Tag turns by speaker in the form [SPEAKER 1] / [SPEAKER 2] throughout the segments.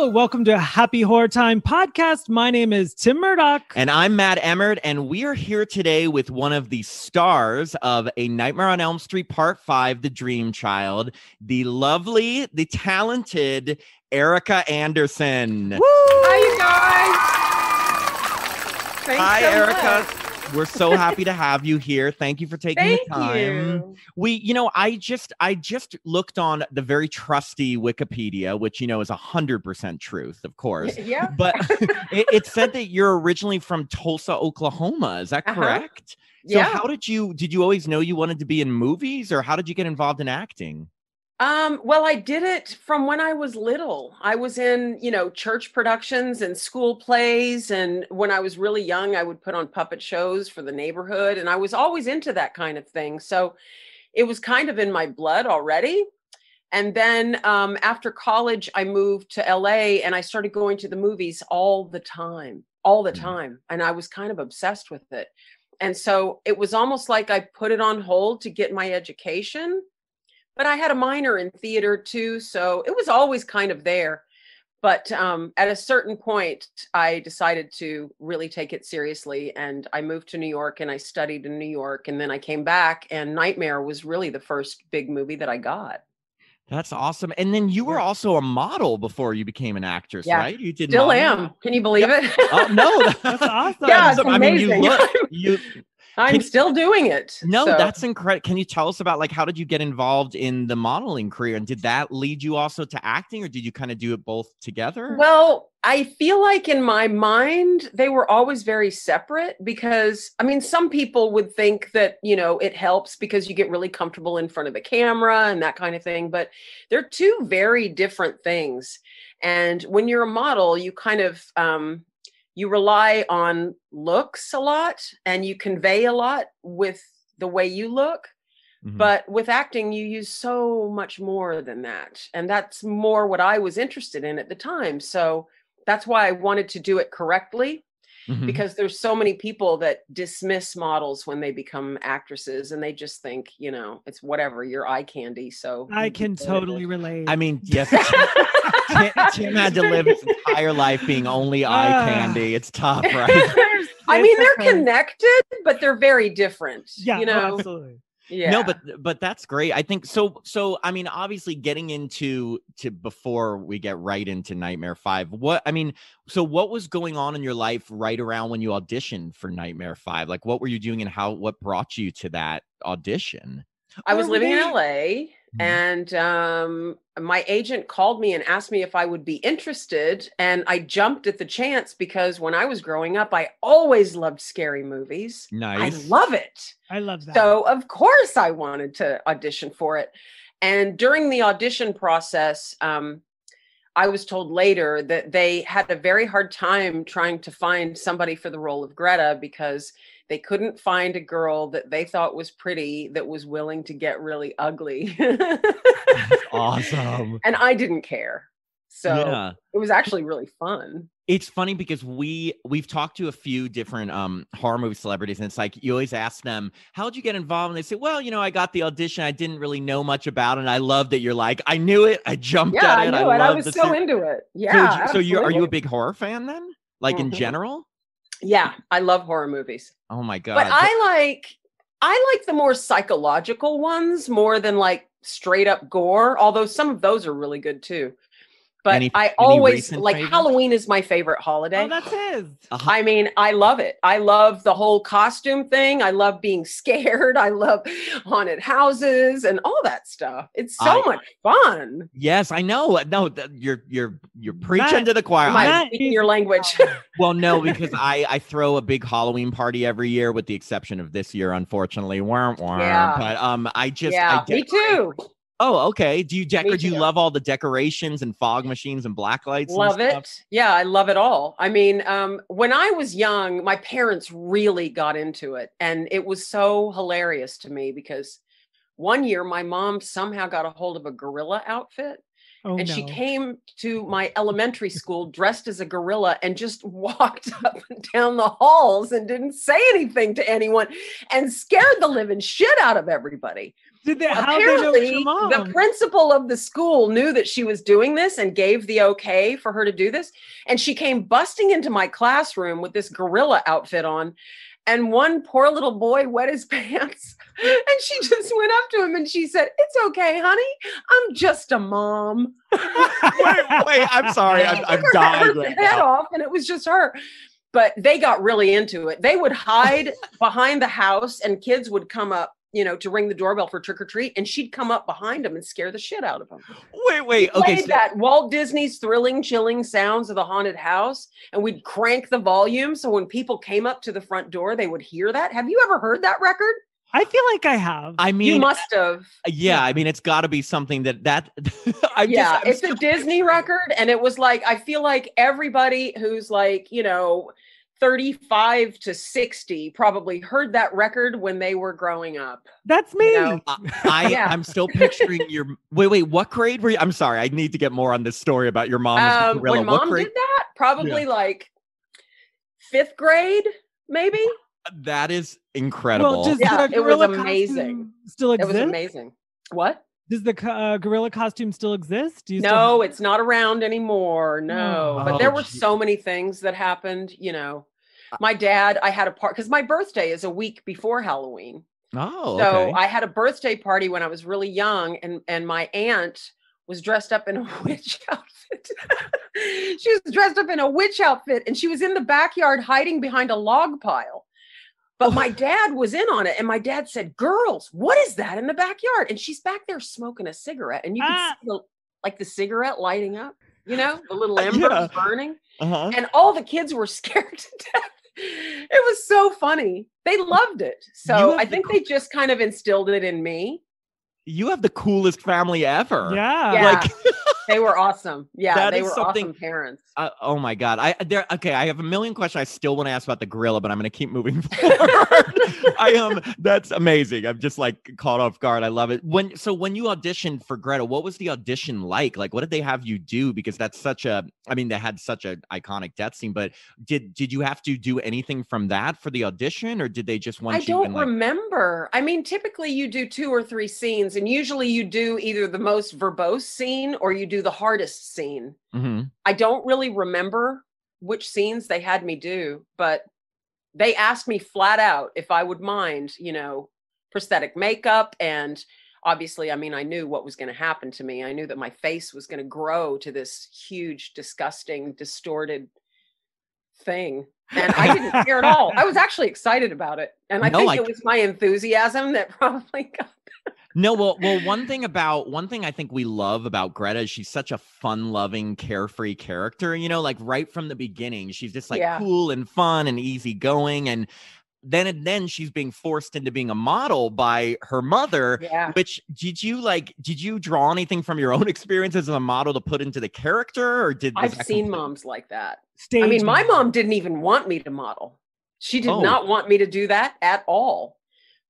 [SPEAKER 1] Hello, welcome to Happy Horror Time podcast. My name is Tim Murdoch.
[SPEAKER 2] And I'm Matt Emmert, and we are here today with one of the stars of A Nightmare on Elm Street Part 5, The Dream Child, the lovely, the talented Erika Anderson.
[SPEAKER 3] Woo! Hi, you guys. Thanks
[SPEAKER 2] Hi,
[SPEAKER 3] so
[SPEAKER 2] Erika.
[SPEAKER 3] much.
[SPEAKER 2] We're so happy to have you here. Thank you for taking
[SPEAKER 3] Thank
[SPEAKER 2] the time.
[SPEAKER 3] you.
[SPEAKER 2] We, you know, I just I just looked on the very trusty Wikipedia, which you know is a hundred percent truth, of course.
[SPEAKER 3] Yeah.
[SPEAKER 2] But it, it said that you're originally from Tulsa, Oklahoma. Is that
[SPEAKER 3] Uh-huh.
[SPEAKER 2] correct? So
[SPEAKER 3] yeah.
[SPEAKER 2] how did you did you always know you wanted to be in movies or how did you get involved in acting?
[SPEAKER 3] Um, well, I did it from when I was little. I was in, you know, church productions and school plays. And when I was really young, I would put on puppet shows for the neighborhood. And I was always into that kind of thing. So it was kind of in my blood already. And then um, after college, I moved to LA and I started going to the movies all the time, all the
[SPEAKER 2] Mm.
[SPEAKER 3] time. And I was kind of obsessed with it. And so it was almost like I put it on hold to get my education but I had a minor in theater too, so it was always kind of there. But um, at a certain point, I decided to really take it seriously, and I moved to New York and I studied in New York, and then I came back, and Nightmare was really the first big movie that I got.
[SPEAKER 2] That's awesome. And then you were
[SPEAKER 3] Yeah.
[SPEAKER 2] also a model before you became an actress,
[SPEAKER 3] Yeah.
[SPEAKER 2] right? You did
[SPEAKER 3] Still
[SPEAKER 2] modeling?
[SPEAKER 3] am. Can you believe it?
[SPEAKER 2] Oh no,
[SPEAKER 1] That's awesome.
[SPEAKER 3] Yeah, it's
[SPEAKER 2] I mean, you
[SPEAKER 3] amazing.
[SPEAKER 2] look you
[SPEAKER 3] I'm still doing it.
[SPEAKER 2] No,
[SPEAKER 3] so-
[SPEAKER 2] that's incredible. Can you tell us about like how did you get involved in the modeling career and did that lead you also to acting or did you kind of do it both together?
[SPEAKER 3] Well, I feel like in my mind, they were always very separate because, I mean, some people would think that, you know, it helps because you get really comfortable in front of the camera and that kind of thing, but they're two very different things. And when you're a model, you kind of, um, you rely on looks a lot and you convey a lot with the way you look
[SPEAKER 2] Mhm.
[SPEAKER 3] but with acting you use so much more than that. And that's more what i was interested in at the time. So that's why i wanted to do it correctly
[SPEAKER 2] Mhm.
[SPEAKER 3] because there's so many people that dismiss models when they become actresses and they just think you know it's whatever you're eye candy so
[SPEAKER 1] I can
[SPEAKER 3] do what it
[SPEAKER 1] totally relate.
[SPEAKER 2] I mean, yes, Tim, Tim had to live his entire life being only eye
[SPEAKER 1] Ah.
[SPEAKER 2] candy. It's tough, right?
[SPEAKER 3] i mean they're connected but they're very different
[SPEAKER 1] Yeah,
[SPEAKER 3] you know
[SPEAKER 1] absolutely.
[SPEAKER 3] Yeah
[SPEAKER 2] No, but but that's great. I think so. So I mean, obviously, getting into to before we get right into Nightmare Five. What I mean, so what was going on in your life right around when you auditioned for Nightmare Five? Like, what were you doing, and how? What brought you to that audition?
[SPEAKER 3] I was
[SPEAKER 1] Or
[SPEAKER 3] living in LA
[SPEAKER 2] Mhm.
[SPEAKER 3] and um, my agent called me and asked me if I would be interested. And I jumped at the chance because when I was growing up, I always loved scary movies.
[SPEAKER 2] Nice.
[SPEAKER 3] I love it.
[SPEAKER 1] I love that.
[SPEAKER 3] So, of course, I wanted to audition for it. And during the audition process, um, I was told later that they had a very hard time trying to find somebody for the role of Greta because they couldn't find a girl that they thought was pretty that was willing to get really ugly.
[SPEAKER 2] awesome.
[SPEAKER 3] and I didn't care. So
[SPEAKER 2] yeah.
[SPEAKER 3] it was actually really fun.
[SPEAKER 2] It's funny because we we've talked to a few different um horror movie celebrities, and it's like you always ask them, "How'd you get involved?" And they say, "Well, you know, I got the audition. I didn't really know much about it. And I love that you're like, I knew it. I jumped
[SPEAKER 3] Yeah,
[SPEAKER 2] at
[SPEAKER 3] I
[SPEAKER 2] it.
[SPEAKER 3] knew it. I was so
[SPEAKER 2] ser-
[SPEAKER 3] into it.
[SPEAKER 2] So,
[SPEAKER 3] Yeah.
[SPEAKER 2] so you are you a big horror fan then? Like in
[SPEAKER 3] Mhm.
[SPEAKER 2] general?
[SPEAKER 3] Yeah, I love horror movies.
[SPEAKER 2] Oh my god!
[SPEAKER 3] but I like I like the more psychological ones more than like straight up gore, although some of those are really good too. But
[SPEAKER 2] Any-
[SPEAKER 3] I
[SPEAKER 2] any
[SPEAKER 3] always like
[SPEAKER 2] favorites?
[SPEAKER 3] Halloween is my favorite holiday.
[SPEAKER 1] oh, that's his.
[SPEAKER 2] Uh-huh.
[SPEAKER 3] I mean, I love it. I love the whole costume thing. I love being scared. I love haunted houses and all that stuff. It's so
[SPEAKER 2] I-
[SPEAKER 3] much fun.
[SPEAKER 2] yes, I know. No, th- you're you're you're preaching
[SPEAKER 1] Matt-
[SPEAKER 2] to the choir.
[SPEAKER 3] Am
[SPEAKER 2] I-
[SPEAKER 3] I
[SPEAKER 1] Matt
[SPEAKER 3] speaking your language?
[SPEAKER 2] well, no, because I I throw a big Halloween party every year, with the exception of this year, unfortunately. Wah, wah.
[SPEAKER 3] Yeah.
[SPEAKER 2] But um, I just
[SPEAKER 3] yeah,
[SPEAKER 2] I
[SPEAKER 3] me
[SPEAKER 2] decorate-
[SPEAKER 3] too.
[SPEAKER 2] Oh, okay. Do you decorate? Do you love all the decorations and fog machines and black lights? and
[SPEAKER 3] love it yeah i love it all i mean um, when i was young my parents really got into it and it was so hilarious to me because one year my mom somehow got a hold of a gorilla outfit
[SPEAKER 1] Oh,
[SPEAKER 3] and she came to my elementary school dressed as a gorilla and just walked up and down the halls and didn't say anything to anyone and scared the living shit out of everybody.
[SPEAKER 1] Did they? How they know
[SPEAKER 3] Apparently, the principal of the school knew that she was doing this and gave the okay for her to do this. And she came busting into my classroom with this gorilla outfit on. And one poor little boy wet his pants. And she just went up to him and she said, It's okay, honey. I'm just a mom.
[SPEAKER 2] wait, wait, I'm sorry. I'm, I'm dying
[SPEAKER 3] her
[SPEAKER 2] right
[SPEAKER 3] head
[SPEAKER 2] now.
[SPEAKER 3] off, and it was just her. But they got really into it. They would hide behind the house, and kids would come up, you know, to ring the doorbell for trick or treat, and she'd come up behind them and scare the shit out of them.
[SPEAKER 2] Wait, wait.
[SPEAKER 3] Played
[SPEAKER 2] Okay, so,
[SPEAKER 3] that Walt Disney's thrilling, chilling sounds of the haunted house, and we'd crank the volume so when people came up to the front door, they would hear that. Have you ever heard that record?
[SPEAKER 1] I feel like I have.
[SPEAKER 2] I mean,
[SPEAKER 3] you must have.
[SPEAKER 2] Uh, yeah, I mean, it's got to be something that that. I'm
[SPEAKER 3] yeah,
[SPEAKER 2] just, I'm
[SPEAKER 3] it's a Disney record, and it was like I feel like everybody who's like you know. 35 to 60 probably heard that record when they were growing up.
[SPEAKER 1] That's me.
[SPEAKER 3] know,
[SPEAKER 2] I, I
[SPEAKER 3] Yeah.
[SPEAKER 2] I'm still picturing your. Wait, wait. What grade were you? I'm sorry. I need to get more on this story about your mom.
[SPEAKER 3] Um,
[SPEAKER 2] gorilla.
[SPEAKER 3] when
[SPEAKER 2] what
[SPEAKER 3] mom
[SPEAKER 2] grade?
[SPEAKER 3] did that, probably like fifth grade, maybe.
[SPEAKER 2] That is incredible.
[SPEAKER 1] Well, does
[SPEAKER 3] Yeah, it was amazing.
[SPEAKER 1] costume still
[SPEAKER 3] It was amazing. What?
[SPEAKER 1] Does the uh, gorilla costume still exist? Do you still
[SPEAKER 3] No,
[SPEAKER 1] have-
[SPEAKER 3] it's not around anymore. No,
[SPEAKER 1] Oh.
[SPEAKER 3] but there
[SPEAKER 2] Oh,
[SPEAKER 3] were
[SPEAKER 2] gee.
[SPEAKER 3] so many things that happened. You know, my dad, I had a part because my birthday is a week before Halloween.
[SPEAKER 2] oh,
[SPEAKER 3] So
[SPEAKER 2] okay.
[SPEAKER 3] I had a birthday party when I was really young, and and my aunt was dressed up in a witch outfit. she was dressed up in a witch outfit, and she was in the backyard hiding behind a log pile. But my dad was in on it, and my dad said, "Girls, what is that in the backyard?" And she's back there smoking a cigarette, and you can
[SPEAKER 1] Ah.
[SPEAKER 3] see the, like the cigarette lighting up. You know, the little ember
[SPEAKER 2] Yeah.
[SPEAKER 3] burning
[SPEAKER 2] uh-huh.
[SPEAKER 3] and all the kids were scared to death. It was so funny. They loved it. So I think
[SPEAKER 2] co-
[SPEAKER 3] they just kind of instilled it in me.
[SPEAKER 2] You have the coolest family ever.
[SPEAKER 1] Yeah.
[SPEAKER 3] Yeah.
[SPEAKER 2] Like,
[SPEAKER 3] They were awesome. Yeah,
[SPEAKER 2] That
[SPEAKER 3] they were
[SPEAKER 2] something-
[SPEAKER 3] awesome parents.
[SPEAKER 2] uh, oh my god. I there. Okay, I have a million questions. I still want to ask about the gorilla, but I'm going to keep moving forward. I am. that's amazing. I'm just like caught off guard. I love it. When so when you auditioned for Greta, what was the audition like? Like, what did they have you do? Because that's such a. I mean, they had such an iconic death scene, but did did you have to do anything from that for the audition, or did they just want
[SPEAKER 3] I
[SPEAKER 2] you?
[SPEAKER 3] don't
[SPEAKER 2] like,
[SPEAKER 3] remember. I mean, typically you do two or three scenes, and usually you do either the most verbose scene or you do the hardest scene.
[SPEAKER 2] Mhm.
[SPEAKER 3] I don't really remember which scenes they had me do, but they asked me flat out if I would mind, you know, prosthetic makeup. And obviously, I mean, I knew what was going to happen to me. I knew that my face was going to grow to this huge, disgusting, distorted thing. And I didn't care at all. I was actually excited about it. And I
[SPEAKER 2] No,
[SPEAKER 3] think
[SPEAKER 2] I
[SPEAKER 3] it was my enthusiasm that probably got
[SPEAKER 2] No, well, well, one thing about one thing I think we love about Greta is she's such a fun-loving, carefree character. You know, like right from the beginning, she's just like
[SPEAKER 3] Yeah.
[SPEAKER 2] cool and fun and easygoing, and then and then she's being forced into being a model by her mother.
[SPEAKER 3] yeah.
[SPEAKER 2] Which did you like? Did you draw anything from your own experiences as a model to put into the character, or did
[SPEAKER 3] I've seen
[SPEAKER 2] complete-
[SPEAKER 3] moms like that.
[SPEAKER 1] Stage
[SPEAKER 3] I mean, my
[SPEAKER 1] mom.
[SPEAKER 3] mom didn't even want me to model. She did
[SPEAKER 2] Oh.
[SPEAKER 3] not want me to do that at all.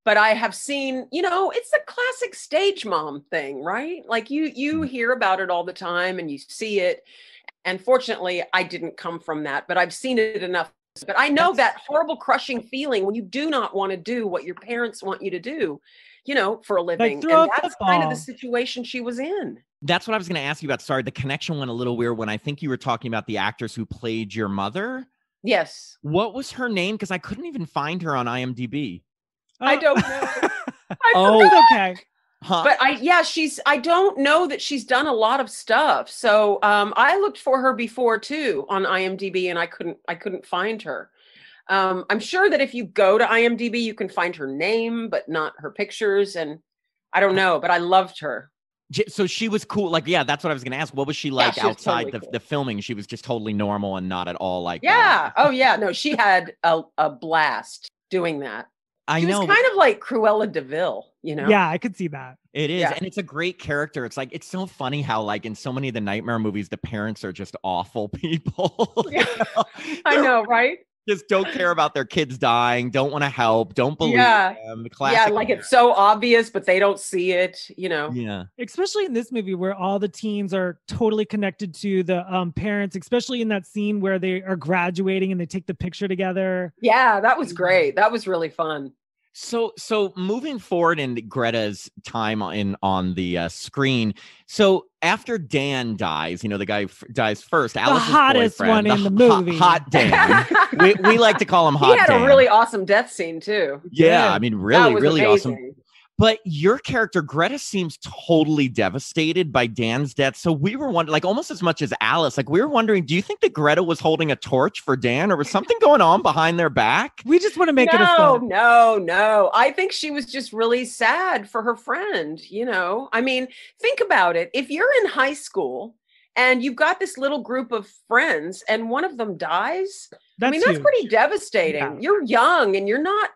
[SPEAKER 3] But I have seen, you know, it's a classic stage mom thing, right? Like you you
[SPEAKER 2] Mm.
[SPEAKER 3] hear about it all the time and you see it. And fortunately, I didn't come from that, but I've seen it enough. But I know that horrible crushing feeling when you do not want to do what your parents want you to do, you know, for a living.
[SPEAKER 1] throw
[SPEAKER 3] and that's kind of the situation she was in.
[SPEAKER 2] That's what I was going to ask you about. Sorry, the connection went a little weird when I think you were talking about the actress who played your mother.
[SPEAKER 3] Yes.
[SPEAKER 2] What was her name? Because I couldn't even find her on IMDb.
[SPEAKER 3] I
[SPEAKER 1] Oh.
[SPEAKER 3] don't know. I
[SPEAKER 1] oh,
[SPEAKER 3] forgot.
[SPEAKER 1] okay.
[SPEAKER 2] Huh?
[SPEAKER 3] but I yeah, she's I don't know that she's done a lot of stuff. So um I looked for her before too on IMDb and I couldn't I couldn't find her. Um I'm sure that if you go to IMDb you can find her name but not her pictures and I don't know, but I loved her.
[SPEAKER 2] So she was cool. Like, yeah, that's what I was gonna ask. What was she like
[SPEAKER 3] she
[SPEAKER 2] outside
[SPEAKER 3] totally
[SPEAKER 2] the,
[SPEAKER 3] cool.
[SPEAKER 2] the filming? She was just totally normal and not at all like. uh,
[SPEAKER 3] Yeah. Oh yeah, no, she had a, a blast doing that.
[SPEAKER 2] I
[SPEAKER 3] She
[SPEAKER 2] know
[SPEAKER 3] was kind of like Cruella de Vil, you know.
[SPEAKER 1] Yeah, I could see that.
[SPEAKER 2] it is,
[SPEAKER 3] yeah.
[SPEAKER 2] and it's a great character. It's like it's so funny how like in so many of the nightmare movies, the parents are just awful people. you
[SPEAKER 3] Yeah,
[SPEAKER 2] know?
[SPEAKER 3] I know, right?
[SPEAKER 2] Just don't care about their kids dying, don't want to help, don't believe
[SPEAKER 3] Yeah.
[SPEAKER 2] them.
[SPEAKER 3] yeah,
[SPEAKER 2] Classic
[SPEAKER 3] like it's so obvious, but they don't see it. You know.
[SPEAKER 2] yeah.
[SPEAKER 1] especially in this movie where all the teens are totally connected to the um, parents, especially in that scene where they are graduating and they take the picture together.
[SPEAKER 3] Yeah, that was great. That was really fun.
[SPEAKER 2] So so moving forward in Greta's time in on the uh, screen. So after Dan dies, you know the guy f- dies first. Alice's
[SPEAKER 1] hottest
[SPEAKER 2] boyfriend,
[SPEAKER 1] one in the
[SPEAKER 2] hot-
[SPEAKER 1] movie.
[SPEAKER 2] hot Dan. we, we like to call him Hot.
[SPEAKER 3] he had
[SPEAKER 2] Dan.
[SPEAKER 3] a really awesome death scene too.
[SPEAKER 2] yeah,
[SPEAKER 1] Yeah.
[SPEAKER 2] I mean
[SPEAKER 3] that
[SPEAKER 2] really
[SPEAKER 3] was
[SPEAKER 2] really awesome.
[SPEAKER 3] Amazing.
[SPEAKER 2] But your character Greta seems totally devastated by Dan's death. So we were wondering, like almost as much as Alice, like we were wondering, do you think that Greta was holding a torch for Dan, or was something going on behind their back?
[SPEAKER 1] We just want to make it a
[SPEAKER 3] no,
[SPEAKER 1] fun.
[SPEAKER 3] no, no. I think she was just really sad for her friend. You know, I mean, think about it. If you're in high school and you've got this little group of friends and one of them dies,
[SPEAKER 1] That's
[SPEAKER 3] I mean, that's
[SPEAKER 1] huge.
[SPEAKER 3] pretty devastating.
[SPEAKER 1] Yeah.
[SPEAKER 3] You're young and you're not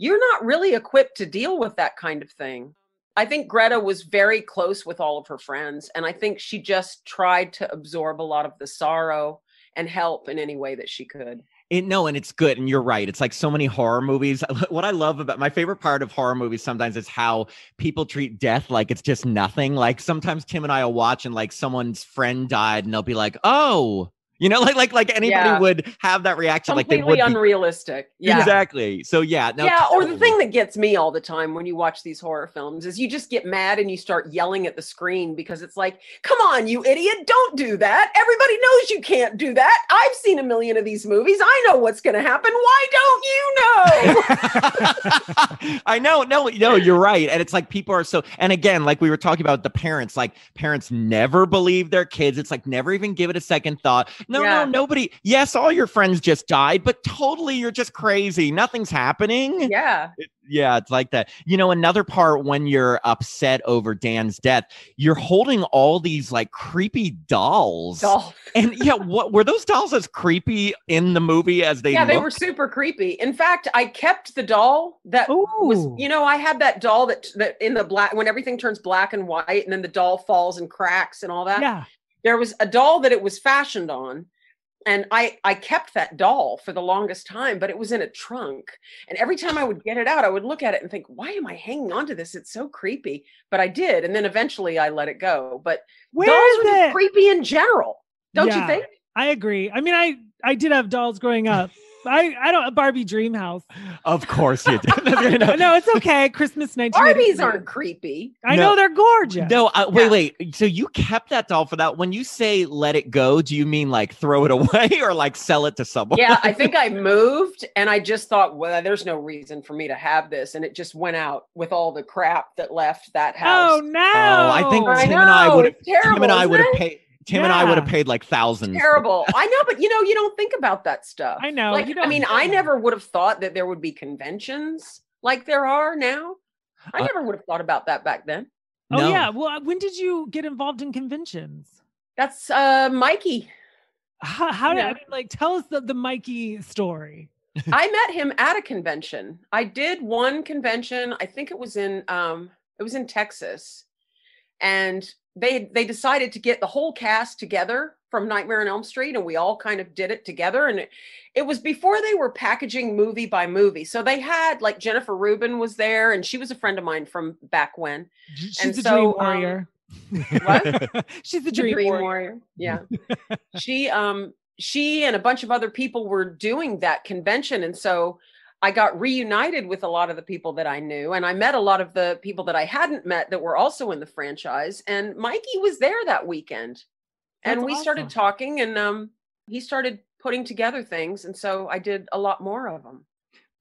[SPEAKER 3] you're not really equipped to deal with that kind of thing. I think Greta was very close with all of her friends and I think she just tried to absorb a lot of the sorrow and help in any way that she could.
[SPEAKER 2] It, no, and it's good. And you're right. It's like so many horror movies. What I love about my favorite part of horror movies sometimes is how people treat death like it's just nothing. Like sometimes Tim and I will watch and like someone's friend died and they'll be like, oh, you know, like like like anybody
[SPEAKER 3] Yeah.
[SPEAKER 2] would have that reaction. Like they
[SPEAKER 3] Completely
[SPEAKER 2] would be-
[SPEAKER 3] unrealistic. Yeah.
[SPEAKER 2] Exactly. So yeah. No,
[SPEAKER 3] yeah, or the thing that gets me all the time when you watch these horror films is you just get mad and you start yelling at the screen because it's like, come on, you idiot, don't do that. Everybody knows you can't do that. I've seen a million of these movies. I know what's going to happen. Why don't you know?
[SPEAKER 2] I know, no, no, you're right. And it's like people are so, and again, like we were talking about the parents, like parents never believe their kids. It's like never even give it a second thought. No,
[SPEAKER 3] Yeah.
[SPEAKER 2] no, nobody. Yes, all your friends just died, but totally you're just crazy. Nothing's happening.
[SPEAKER 3] yeah.
[SPEAKER 2] Yeah, it's like that. You know, another part when you're upset over Dan's death, you're holding all these like creepy dolls.
[SPEAKER 3] Dolph.
[SPEAKER 2] And yeah, what were those dolls as creepy in the movie as they
[SPEAKER 3] yeah, they were super creepy. In fact, I kept the doll that was,
[SPEAKER 1] Ooh.
[SPEAKER 3] you know, I had that doll that that in the black when everything turns black and white and then the doll falls and cracks and all that.
[SPEAKER 1] yeah.
[SPEAKER 3] There was a doll that it was fashioned on and i i kept that doll for the longest time but it was in a trunk and every time i would get it out i would look at it and think why am i hanging on to this it's so creepy but i did and then eventually i let it go but
[SPEAKER 1] Where
[SPEAKER 3] dolls are creepy in general don't
[SPEAKER 1] Yeah.
[SPEAKER 3] you think
[SPEAKER 1] I agree. I mean, I I did have dolls growing up. I I don't a Barbie dream house.
[SPEAKER 2] Of course you did.
[SPEAKER 1] no, no, it's okay. Christmas 19.
[SPEAKER 3] barbies aren't creepy
[SPEAKER 1] I
[SPEAKER 2] No.
[SPEAKER 1] know they're gorgeous.
[SPEAKER 2] No, uh, wait,
[SPEAKER 3] Yeah.
[SPEAKER 2] wait. So you kept that doll for that? When you say let it go, do you mean like throw it away or like sell it to someone?
[SPEAKER 3] yeah i think i moved and i just thought well there's no reason for me to have this and it just went out with all the crap that left that house
[SPEAKER 1] Oh no!
[SPEAKER 2] Oh, I think
[SPEAKER 3] I
[SPEAKER 2] Tim and I would have. Tim and I would have paid. Tim and I would have paid like thousands.
[SPEAKER 3] terrible. I know, but you know, you don't think about that stuff.
[SPEAKER 1] I know,
[SPEAKER 3] Like,
[SPEAKER 1] you
[SPEAKER 3] I mean,
[SPEAKER 1] don't.
[SPEAKER 3] I never would have thought that there would be conventions like there are now. I
[SPEAKER 2] Uh,
[SPEAKER 3] never would have thought about that back then.
[SPEAKER 1] Oh
[SPEAKER 2] No.
[SPEAKER 1] yeah. Well, uh, when did you get involved in conventions?
[SPEAKER 3] That's uh Mikey.
[SPEAKER 1] How, how did I mean, like tell us the, the Mikey story?
[SPEAKER 3] I met him at a convention. I did one convention. I think it was in um it was in Texas. And they they decided to get the whole cast together from Nightmare on Elm Street and we all kind of did it together and it, it was before they were packaging movie by movie. So they had like Jennifer Rubin was there and she was a friend of mine from back when.
[SPEAKER 1] She's
[SPEAKER 3] And
[SPEAKER 1] a
[SPEAKER 3] so,
[SPEAKER 1] dream
[SPEAKER 3] um,
[SPEAKER 1] warrior.
[SPEAKER 3] What?
[SPEAKER 1] She's the
[SPEAKER 3] the
[SPEAKER 1] dream,
[SPEAKER 3] Dream
[SPEAKER 1] warrior.
[SPEAKER 3] Warrior. Yeah. she um she and a bunch of other people were doing that convention and so I got reunited with a lot of the people that I knew and I met a lot of the people that I hadn't met that were also in the franchise and Mikey was there that weekend. and
[SPEAKER 1] That's
[SPEAKER 3] we started talking and um he started putting together things and so I did a lot more of them.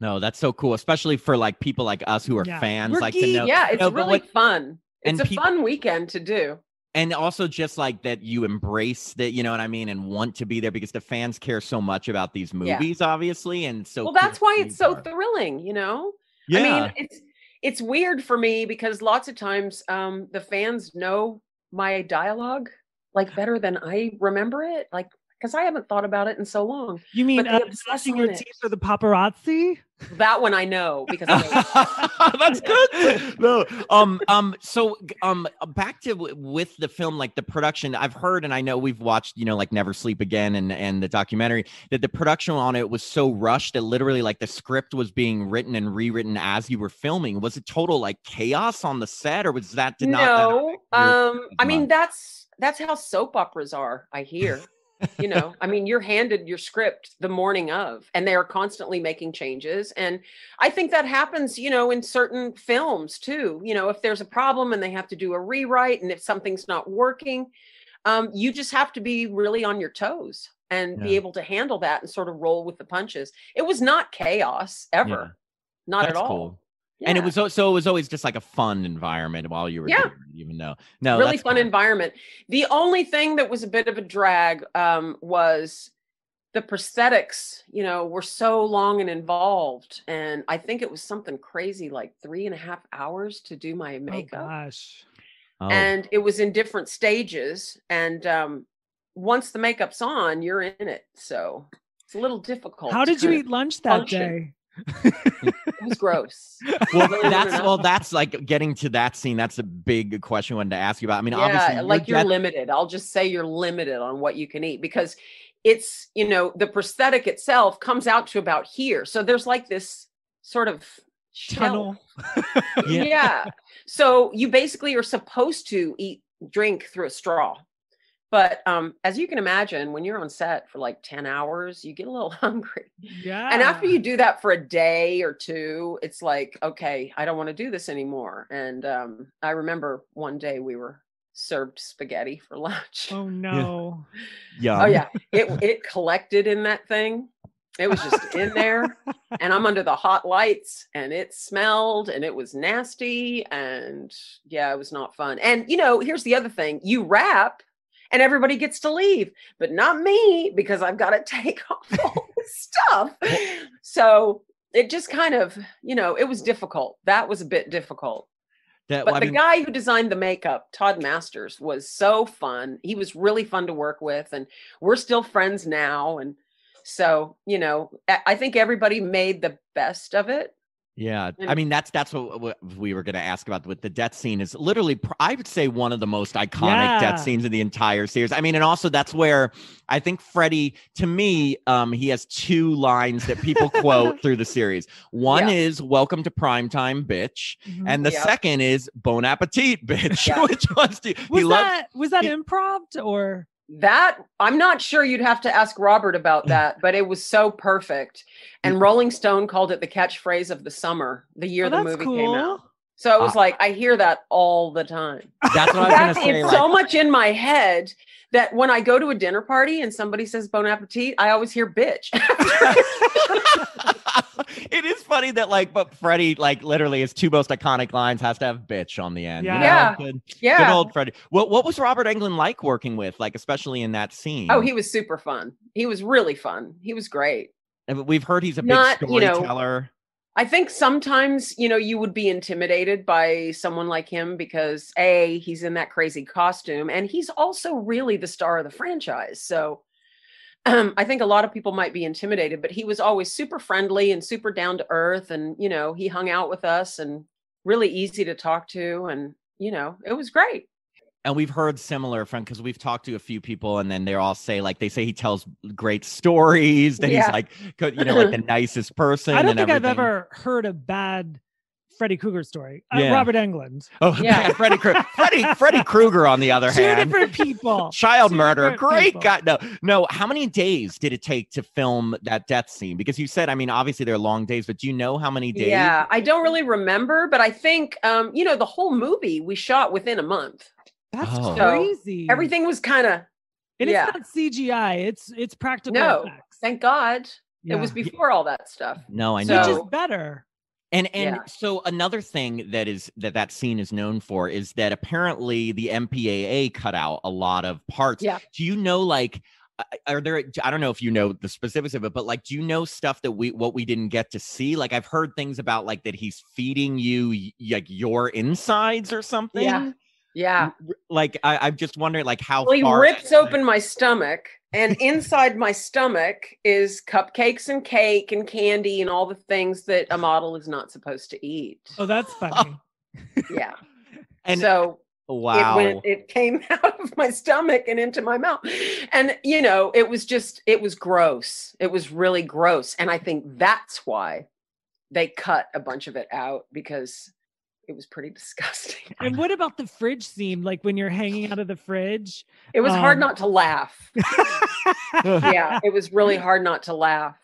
[SPEAKER 2] No, that's so cool, especially for like people like us who are
[SPEAKER 1] Yeah.
[SPEAKER 2] fans,
[SPEAKER 1] We're
[SPEAKER 2] like to know.
[SPEAKER 3] yeah, it's
[SPEAKER 2] no, but
[SPEAKER 3] really
[SPEAKER 2] what-
[SPEAKER 3] fun. It's a
[SPEAKER 2] peop-
[SPEAKER 3] fun weekend to do.
[SPEAKER 2] And also just like that you embrace that, you know what I mean, and want to be there because the fans care so much about these
[SPEAKER 3] Yeah.
[SPEAKER 2] movies, obviously, and so.
[SPEAKER 3] well, that's why it's so
[SPEAKER 2] are.
[SPEAKER 3] thrilling, you know?
[SPEAKER 2] Yeah.
[SPEAKER 3] I mean, it's it's weird for me because lots of times um the fans know my dialogue like better than I remember it. Like because I haven't thought about it in so long.
[SPEAKER 1] You mean
[SPEAKER 3] the
[SPEAKER 1] uh,
[SPEAKER 3] obsession
[SPEAKER 1] brushing your
[SPEAKER 3] on
[SPEAKER 1] teeth for the paparazzi?
[SPEAKER 3] That one I know because I
[SPEAKER 2] That's good. No, um, um, so, um, back to w- with the film, like the production. I've heard, and I know we've watched, you know, like Never Sleep Again, and and the documentary that the production on it was so rushed that literally, like, the script was being written and rewritten as you were filming. Was it total like chaos on the set, or was that did not? that
[SPEAKER 3] no. Um, I mean that's that's how soap operas are. I hear. You know, I mean, you're handed your script the morning of, and they are constantly making changes. And I think that happens, you know, in certain films too. You know, if there's a problem and they have to do a rewrite, and if something's not working, um, you just have to be really on your toes and be able to handle that and sort of roll with the punches. It was not chaos ever, not
[SPEAKER 2] That's
[SPEAKER 3] at all.
[SPEAKER 2] cool. And it was al- so it was always just like a fun environment while you were
[SPEAKER 3] Yeah.
[SPEAKER 2] doing it, even though no
[SPEAKER 3] really
[SPEAKER 2] that's
[SPEAKER 3] fun
[SPEAKER 2] cool.
[SPEAKER 3] environment. The only thing that was a bit of a drag um, was the prosthetics. You know, were so long and involved, and I think it was something crazy like three and a half hours to do my makeup.
[SPEAKER 1] Oh
[SPEAKER 3] makeup,
[SPEAKER 1] gosh.
[SPEAKER 2] Oh.
[SPEAKER 3] and it was in different stages. And um, once the makeup's on, you're in it, so it's a little difficult.
[SPEAKER 1] How did you eat lunch that
[SPEAKER 3] function.
[SPEAKER 1] day?
[SPEAKER 3] It was gross.
[SPEAKER 2] well
[SPEAKER 3] Believe it or
[SPEAKER 2] that's well that's like getting to that scene that's a big question I wanted to ask you about i mean obviously
[SPEAKER 3] yeah,
[SPEAKER 2] your
[SPEAKER 3] like you're
[SPEAKER 2] death-
[SPEAKER 3] limited. I'll just say you're limited on what you can eat because it's, you know, the prosthetic itself comes out to about here. So there's like this sort of
[SPEAKER 1] Tunnel.
[SPEAKER 2] Yeah.
[SPEAKER 3] Yeah. So you basically are supposed to eat drink through a straw. But um, as you can imagine, when you're on set for like 10 hours, you get a little hungry.
[SPEAKER 1] Yeah.
[SPEAKER 3] And after you do that for a day or two, it's like, okay, I don't want to do this anymore. And um, I remember one day we were served spaghetti for lunch.
[SPEAKER 1] Oh no.
[SPEAKER 2] yeah
[SPEAKER 3] Oh yeah, it it collected in that thing. It was just in there, and I'm under the hot lights, and it smelled, and it was nasty, and yeah, it was not fun. And you know, here's the other thing: you wrap, and everybody gets to leave, but not me because I've got to take off all this stuff. So it just kind of, you know, it was difficult. That was a bit difficult.
[SPEAKER 2] That-
[SPEAKER 3] But
[SPEAKER 2] I
[SPEAKER 3] the
[SPEAKER 2] mean,
[SPEAKER 3] guy who designed the makeup, Todd Masters, was so fun. He was really fun to work with, and we're still friends now. And so, you know, I think everybody made the best of it.
[SPEAKER 2] Yeah i mean that's that's what, we were going to ask about with the death scene is literally i would say one of the most iconic
[SPEAKER 1] Yeah.
[SPEAKER 2] death scenes in the entire series i mean and also that's where i think freddy to me um he has two lines that people quote through the series one
[SPEAKER 3] Yeah.
[SPEAKER 2] is welcome to primetime bitch
[SPEAKER 1] Mhm.
[SPEAKER 2] and the
[SPEAKER 3] Yep.
[SPEAKER 2] second is bon appetit bitch
[SPEAKER 3] Yeah.
[SPEAKER 2] which was the,
[SPEAKER 1] was that was that
[SPEAKER 2] he-
[SPEAKER 1] improv or
[SPEAKER 3] That I'm not sure you'd have to ask Robert about that, but it was so perfect. And Rolling Stone called it the catchphrase of the summer, the year
[SPEAKER 1] Oh,
[SPEAKER 3] the movie
[SPEAKER 1] cool.
[SPEAKER 3] came out. So it was
[SPEAKER 2] Ah.
[SPEAKER 3] like I hear that all the time.
[SPEAKER 2] that's what i was going to say
[SPEAKER 3] it's
[SPEAKER 2] like,
[SPEAKER 3] so much in my head that when I go to a dinner party and somebody says bon appetit, I always hear bitch.
[SPEAKER 2] funny that like, but Freddy, like, literally, his two most iconic lines has to have "bitch" on the end. you know?
[SPEAKER 3] Yeah.
[SPEAKER 2] Good, good old Freddy. What What was Robert Englund like working with, like, especially in that scene?
[SPEAKER 3] Oh, he was super fun. He was really fun. He was great.
[SPEAKER 2] And We've heard he's a big
[SPEAKER 3] Not, you know,
[SPEAKER 2] storyteller.
[SPEAKER 3] I think sometimes, you know, you would be intimidated by someone like him because A, he's in that crazy costume and he's also really the star of the franchise. So um, I think a lot of people might be intimidated, but he was always super friendly and super down to earth. And, you know, he hung out with us and really easy to talk to. And, you know, it was great.
[SPEAKER 2] and we've heard similar from because we've talked to a few people, and then they all say like they say he tells great stories. That
[SPEAKER 3] Yeah.
[SPEAKER 2] he's like, you know, like the nicest person.
[SPEAKER 1] I don't
[SPEAKER 2] and
[SPEAKER 1] think I've ever heard a bad Freddy Krueger story. Uh,
[SPEAKER 2] Yeah.
[SPEAKER 1] Robert Englund.
[SPEAKER 2] Oh,
[SPEAKER 3] Yeah.
[SPEAKER 2] yeah, Freddy Krueger. Freddy Freddy Krueger, on the other
[SPEAKER 1] Two
[SPEAKER 2] hand,
[SPEAKER 1] different people.
[SPEAKER 2] child
[SPEAKER 1] Two
[SPEAKER 2] murderer
[SPEAKER 1] different
[SPEAKER 2] great
[SPEAKER 1] people.
[SPEAKER 2] guy no no how many days did it take to film that death scene because you said i mean obviously they're long days but do you know how many days
[SPEAKER 3] Yeah. I don't really remember, but I think, um, you know, the whole movie we shot within a month.
[SPEAKER 1] That's
[SPEAKER 2] Oh.
[SPEAKER 3] So,
[SPEAKER 1] crazy.
[SPEAKER 3] Everything was kind of,
[SPEAKER 1] and
[SPEAKER 3] yeah.
[SPEAKER 1] it's not CGI. It's it's practical
[SPEAKER 3] No,
[SPEAKER 1] effects.
[SPEAKER 3] thank God. It was before all that stuff.
[SPEAKER 2] no i
[SPEAKER 3] So-
[SPEAKER 2] know
[SPEAKER 1] which is better.
[SPEAKER 2] And and
[SPEAKER 3] Yeah.
[SPEAKER 2] so another thing that is that that scene is known for is that apparently the mpaa cut out a lot of parts
[SPEAKER 3] Yeah.
[SPEAKER 2] do you know like are there i don't know if you know the specifics of it but like do you know stuff that we what we didn't get to see like i've heard things about like that he's feeding you like your insides or something
[SPEAKER 3] Yeah. Yeah.
[SPEAKER 2] Like I, I'm just wondering like how
[SPEAKER 3] Well, he
[SPEAKER 2] far
[SPEAKER 3] rips open my stomach and inside my stomach is cupcakes and cake and candy and all the things that a model is not supposed to eat.
[SPEAKER 1] Oh, that's funny.
[SPEAKER 3] Yeah.
[SPEAKER 2] And
[SPEAKER 3] so
[SPEAKER 2] wow.
[SPEAKER 3] it went it came out of my stomach and into my mouth and you know it was just it was gross it was really gross and i think that's why they cut a bunch of it out because it was pretty disgusting
[SPEAKER 1] and what about the fridge scene? Like when you're hanging out of the fridge?
[SPEAKER 3] it was hard
[SPEAKER 1] Um,
[SPEAKER 3] not to laugh yeah it was really hard not to laugh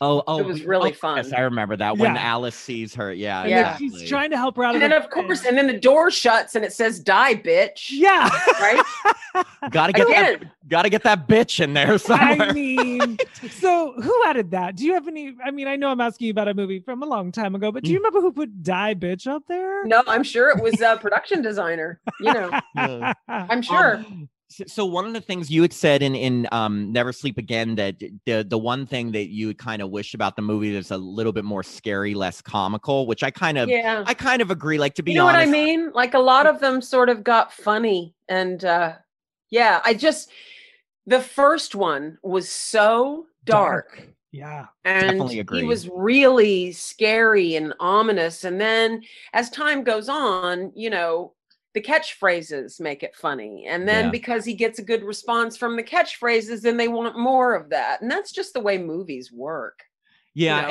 [SPEAKER 2] oh, oh,
[SPEAKER 3] it
[SPEAKER 2] was
[SPEAKER 3] really
[SPEAKER 2] oh,
[SPEAKER 3] fun.
[SPEAKER 2] Yes, I remember that when Alice sees her. Yeah,
[SPEAKER 1] And
[SPEAKER 3] Yeah.
[SPEAKER 1] then she's trying to help her out
[SPEAKER 3] and
[SPEAKER 1] of
[SPEAKER 3] then
[SPEAKER 1] the
[SPEAKER 3] of course
[SPEAKER 1] fridge.
[SPEAKER 3] and then the door shuts and it says die bitch
[SPEAKER 1] Yeah.
[SPEAKER 3] right
[SPEAKER 2] Gotta get that. Gotta get that bitch in there somewhere.
[SPEAKER 1] I mean, so who added that? Do you have any? I mean, I know I'm asking you about a movie from a long time ago, but
[SPEAKER 2] Mm.
[SPEAKER 1] do you remember who put "Die Bitch" up there?
[SPEAKER 3] no i'm sure it was a production designer you know i'm sure
[SPEAKER 2] Um, so- so one of the things you had said in in um Never Sleep Again that the the one thing that you kind of wish about the movie is a little bit more scary, less comical, which I kind of
[SPEAKER 3] yeah
[SPEAKER 2] I kind of agree. Like to be
[SPEAKER 3] you know
[SPEAKER 2] honest,
[SPEAKER 3] what I mean? Like a lot of them sort of got funny. And uh yeah, I just the first one was so dark,
[SPEAKER 1] Yeah.
[SPEAKER 3] and
[SPEAKER 2] Definitely agree.
[SPEAKER 3] he was really scary and ominous. And then as time goes on, you know, the catchphrases make it funny. And then
[SPEAKER 2] Yeah.
[SPEAKER 3] because he gets a good response from the catchphrases, then they want more of that. And that's just the way movies work.
[SPEAKER 2] Yeah,
[SPEAKER 3] know?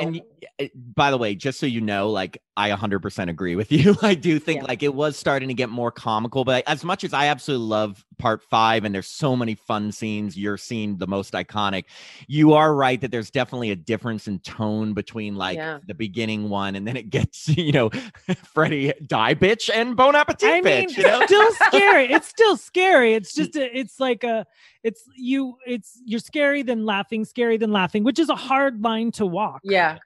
[SPEAKER 2] and by the way, just so you know, like I 100% agree with you. I do think
[SPEAKER 3] Yeah.
[SPEAKER 2] like it was starting to get more comical, but as much as I absolutely love part 5 and there's so many fun scenes, your scene the most iconic. You are right that there's definitely a difference in tone between like
[SPEAKER 3] Yeah.
[SPEAKER 2] the beginning one and then it gets, you know, Freddy die bitch and Bon Appetit
[SPEAKER 1] I mean,
[SPEAKER 2] bitch, you know?
[SPEAKER 1] it's still scary. It's still scary. It's just a, it's like a it's you it's you're scary then laughing, scary then laughing, which is a hard line to walk.
[SPEAKER 3] Yeah.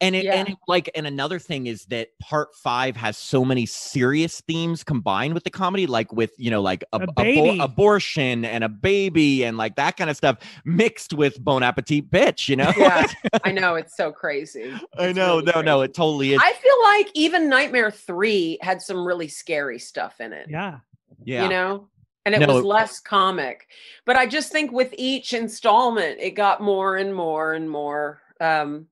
[SPEAKER 2] And it,
[SPEAKER 3] Yeah.
[SPEAKER 2] and it, like and another thing is that part five has so many serious themes combined with the comedy, like with you know like ab-
[SPEAKER 1] A
[SPEAKER 2] abor-
[SPEAKER 1] baby.
[SPEAKER 2] abortion and a baby and like that kind of stuff mixed with Bon Appetit bitch, you know?
[SPEAKER 3] Yeah. I know it's so crazy.
[SPEAKER 2] I know,
[SPEAKER 3] really
[SPEAKER 2] no, no, it totally is.
[SPEAKER 3] I feel like even Nightmare 3 had some really scary stuff in it.
[SPEAKER 1] Yeah.
[SPEAKER 2] yeah,
[SPEAKER 3] You know? And it
[SPEAKER 2] No,
[SPEAKER 3] was less comic. But I just think with each installment, it got more and more and more um